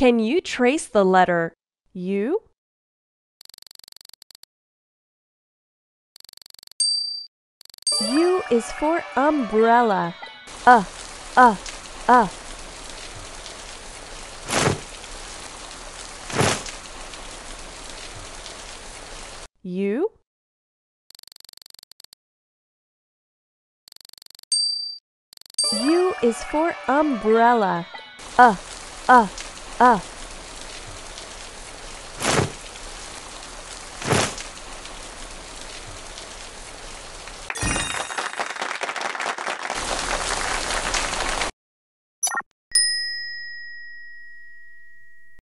Can you trace the letter U? U is for umbrella. Uh, uh, uh. U U is for umbrella. Uh, uh, uh.